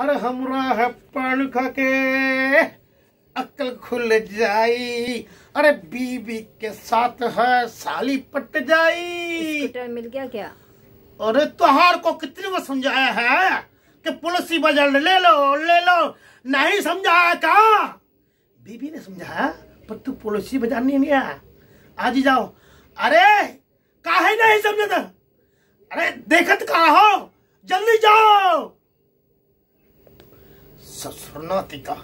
अरे हमरा है खा के अक्ल खुल जाई। अरे बीबी के साथ है साली पट जाई। मिल गया क्या? अरे तुहार को कितनी बार समझाया है कि पुलिस बाज़ार ले लो ले लो। नहीं समझाया का? बीबी ने समझाया पर तू पुलिस बाज़ार नहीं नहीं आया। आज ही जाओ। अरे काहे नहीं समझता? अरे देखत कहा हो? जल्दी जाओ ससुरनाती का